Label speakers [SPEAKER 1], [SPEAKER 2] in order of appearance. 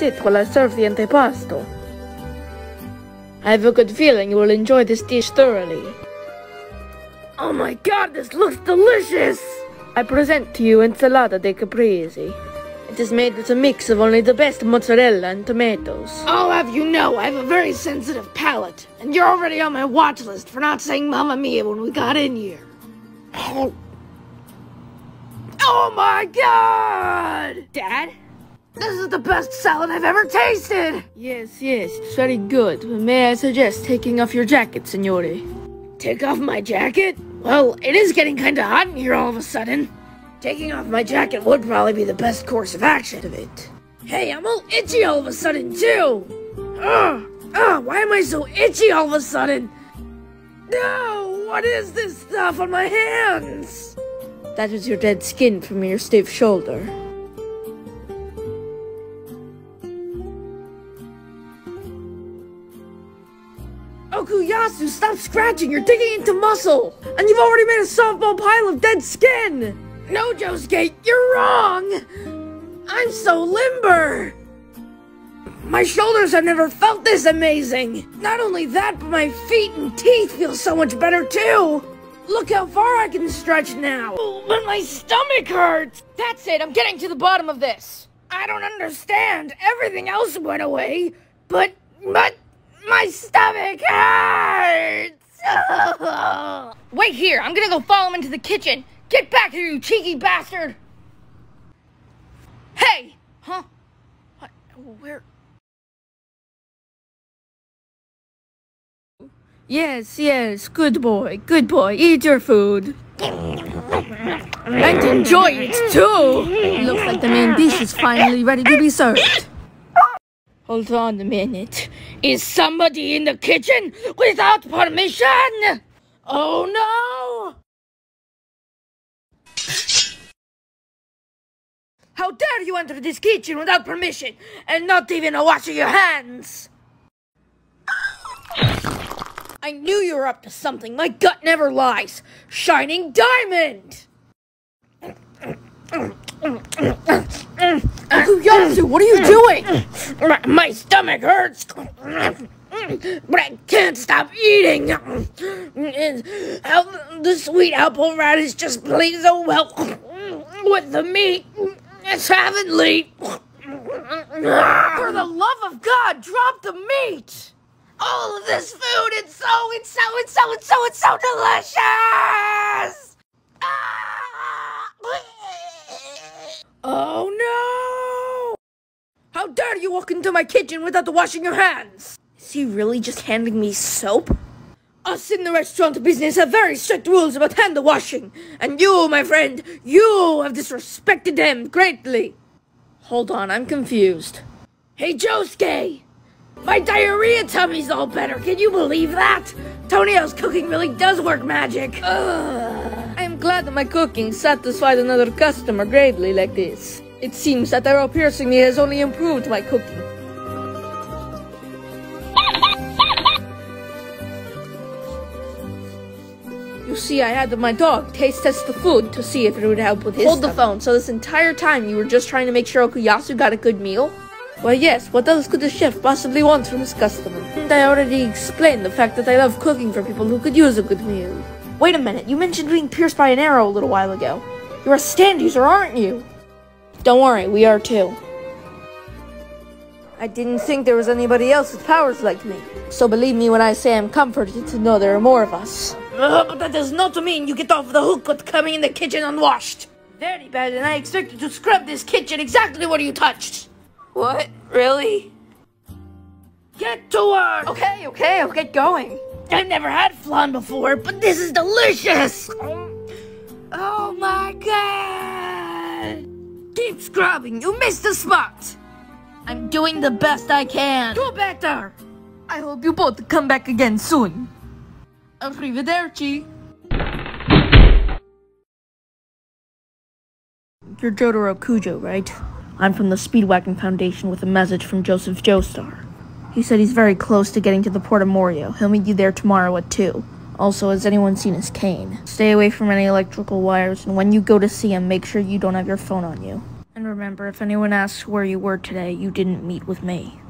[SPEAKER 1] sit while I serve the antipasto. I have a good feeling you will enjoy this dish thoroughly.
[SPEAKER 2] Oh my god, this looks delicious!
[SPEAKER 1] I present to you ensalada de caprese. It is made with a mix of only the best mozzarella and tomatoes.
[SPEAKER 2] I'll have you know I have a very sensitive palate, and you're already on my watch list for not saying Mamma Mia when we got in here. Oh, oh my god!
[SPEAKER 1] Dad?
[SPEAKER 2] This is the best salad I've ever tasted!
[SPEAKER 1] Yes, yes, it's very good. May I suggest taking off your jacket, signore?
[SPEAKER 2] Take off my jacket? Well, it is getting kinda hot in here all of a sudden. Taking off my jacket would probably be the best course of action of it. Hey, I'm all itchy all of a sudden, too! Ugh! Ugh, why am I so itchy all of a sudden? No! What is this stuff on my hands?
[SPEAKER 1] That is your dead skin from your stiff shoulder.
[SPEAKER 2] Okuyasu, stop scratching! You're digging into muscle! And you've already made a softball pile of dead skin! No, Josuke, you're wrong! I'm so limber! My shoulders have never felt this amazing! Not only that, but my feet and teeth feel so much better too! Look how far I can stretch now! But my stomach hurts!
[SPEAKER 1] That's it, I'm getting to the bottom of this!
[SPEAKER 2] I don't understand! Everything else went away, but, but, my stomach hurts!
[SPEAKER 1] Wait here, I'm gonna go follow him into the kitchen! Get back here, you cheeky bastard! Hey! Huh? What? Where? Yes, yes, good boy, good boy, eat your food. And enjoy it too! Looks like the main dish is finally ready to be served. Hold on a minute. Is somebody in the kitchen without permission? Oh no! How dare you enter this kitchen without permission and not even a wash of your hands? I knew you were up to something. My gut never lies. Shining diamond! Okuyasu, what are you doing? My, my stomach hurts. But I can't stop eating. The sweet apple radish just plays so well with the meat. It's heavenly. For the love of God, drop the meat. All of this food, it's so, it's so, it's so, it's so, it's so delicious. Oh no! How dare you walk into my kitchen without washing your hands? Is he really just handing me soap? Us in the restaurant business have very strict rules about hand washing, and you, my friend, you have disrespected them greatly. Hold on, I'm confused. Hey, Josuke! My diarrhea tummy's all better, can you believe that? Tonio's cooking really does work magic. Ugh. Glad that my cooking satisfied another customer greatly like this. It seems that arrow piercing me has only improved my cooking. You see, I had my dog taste test the food to see if it would help with his Hold the phone, so this entire time you were just trying to make sure Okuyasu got a good meal? Well, yes, what else could a chef possibly want from his customer? And I already explained the fact that I love cooking for people who could use a good meal. Wait a minute, you mentioned being pierced by an arrow a little while ago. You're a stand user, aren't you? Don't worry, we are too. I didn't think there was anybody else with powers like me. So believe me when I say I'm comforted to know there are more of us.
[SPEAKER 2] Uh, but that does not mean you get off the hook with coming in the kitchen unwashed. Very bad, and I expect you to scrub this kitchen exactly where you touched.
[SPEAKER 1] What? Really?
[SPEAKER 2] Get to work!
[SPEAKER 1] Okay, okay, I'll get going.
[SPEAKER 2] I've never had flan before, but this is delicious! Oh my god! Keep scrubbing, you missed the spot! I'm doing the best I can. Do better!
[SPEAKER 1] I hope you both come back again soon. Arrivederci. You're Jotaro Kujo, right? I'm from the Speedwagon Foundation with a message from Joseph Joestar. He said he's very close to getting to the Port of Morioh. He'll meet you there tomorrow at 2. Also, has anyone seen his cane? Stay away from any electrical wires, and when you go to see him, make sure you don't have your phone on you. And remember, if anyone asks where you were today, you didn't meet with me.